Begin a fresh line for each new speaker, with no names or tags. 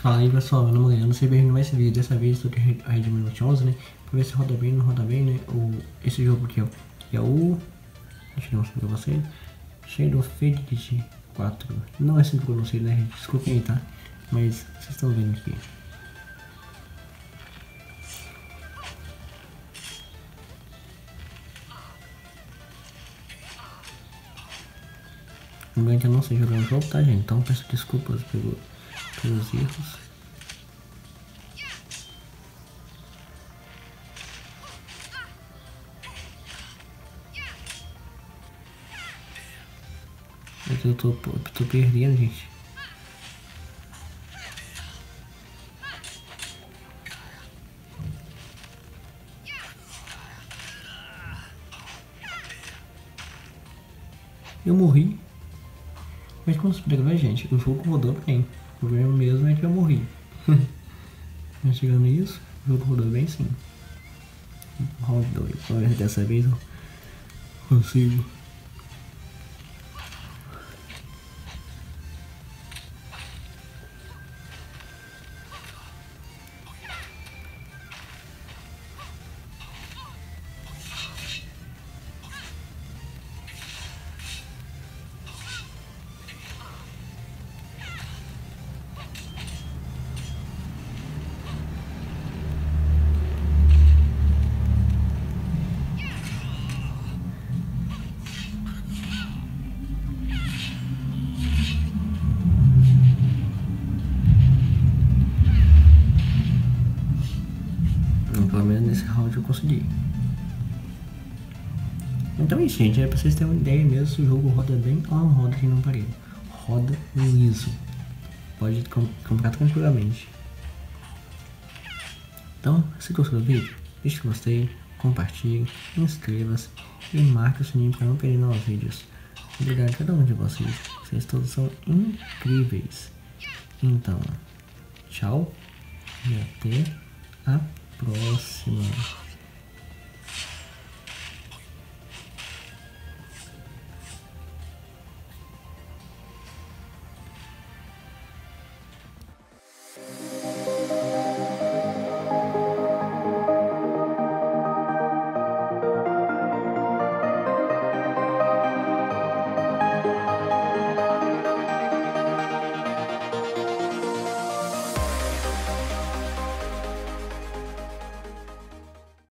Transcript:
Fala aí pessoal, meu nome é Leandro, seja bem-vindo mais esse vídeo, dessa vez estou aqui a Red Note 11, né, pra ver se roda bem ou não roda bem, né, o, esse jogo aqui, ó, que é o, deixa eu mostrar pra vocês, Shadow Fade 4, não é eu não sei, né, desculpem aí, tá, mas vocês estão vendo aqui. Lembrando que eu não sei jogar o jogo, tá gente, então peço desculpas pelo pelos erros. Eu tô, eu tô perdendo, gente. Eu morri. Mas como se puder ver, gente, o jogo rodou bem. O problema mesmo é que eu morri. Mas chegando nisso, o jogo rodou bem sim. Round 2. Vamos ver se dessa vez eu consigo. Pelo menos nesse round eu consegui. Então é isso, gente. É pra vocês terem uma ideia mesmo se o jogo roda bem ou não roda aqui no aparelho. Roda liso. Pode comprar tranquilamente. Então, se gostou do vídeo, deixe gostei, compartilhe, inscreva-se e marque o sininho para não perder novos vídeos. Obrigado a cada um de vocês. Vocês todos são incríveis. Então, tchau e até a próxima.